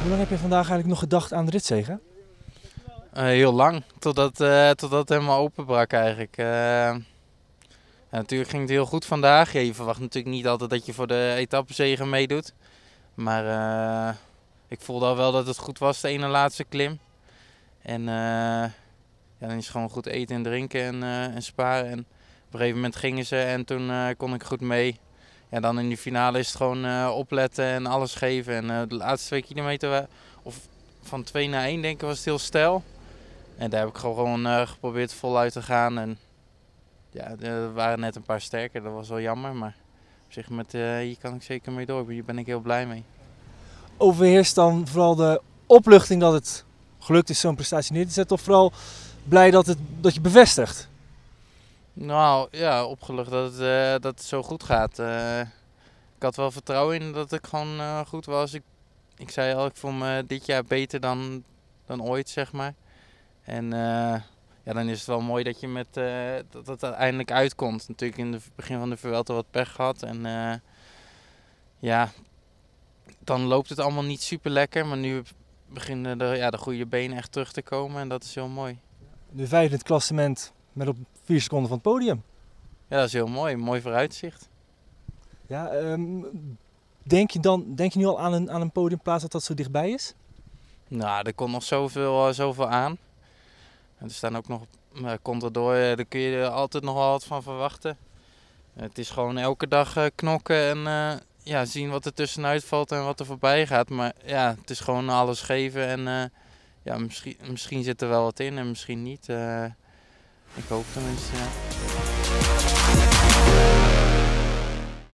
Hoe lang heb je vandaag eigenlijk nog gedacht aan de ritzegen? Uh, heel lang, totdat, uh, totdat het helemaal openbrak eigenlijk. Ja, natuurlijk ging het heel goed vandaag. Je verwacht natuurlijk niet altijd dat je voor de etappezegen meedoet. Maar ik voelde al wel dat het goed was, de ene laatste klim. En ja, dan is gewoon goed eten en drinken en, en sparen. En op een gegeven moment gingen ze en toen kon ik goed mee. Ja, dan in die finale is het gewoon opletten en alles geven. En de laatste twee kilometer, of van 2 naar 1 denk ik, was het heel stijl. En daar heb ik gewoon uh, geprobeerd voluit te gaan. En ja, er waren net een paar sterker, dat was wel jammer. Maar op zich, met, hier kan ik zeker mee door. Hier ben ik heel blij mee. Overheerst dan vooral de opluchting dat het gelukt is zo'n prestatie neer te zetten? Of vooral blij dat, het, dat je bevestigt? Nou ja, opgelucht dat het, uh, dat zo goed gaat. ik had wel vertrouwen in dat ik gewoon goed was. Ik, ik zei al, ik voel me dit jaar beter dan, dan ooit, zeg maar. En ja, dan is het wel mooi dat je met dat het uiteindelijk uitkomt. Natuurlijk in het begin van de Vuelta wat pech gehad. En ja, dan loopt het allemaal niet super lekker. Maar nu beginnen de, ja, de goede benen echt terug te komen. En dat is heel mooi. Nu vijfde klassement met op vier seconden van het podium. Ja, dat is heel mooi. Mooi vooruitzicht. Ja, um, denk, je dan, denk je nu al aan een, aan een podiumplaats dat dat zo dichtbij is? Nou, er komt nog zoveel, zoveel aan. En er staan ook nog uh, Contador, uh, daar kun je altijd nog wel wat van verwachten. Het is gewoon elke dag knokken en ja, zien wat er tussenuit valt en wat er voorbij gaat. Maar ja, het is gewoon alles geven en ja, misschien, misschien zit er wel wat in en misschien niet. Ik hoop tenminste, ja.